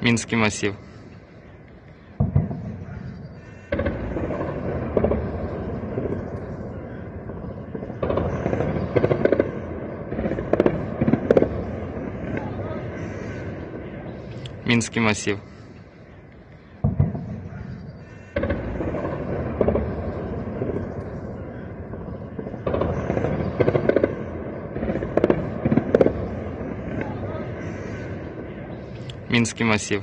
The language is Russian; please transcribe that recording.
Минский массив. Минский массив. Мінський масів.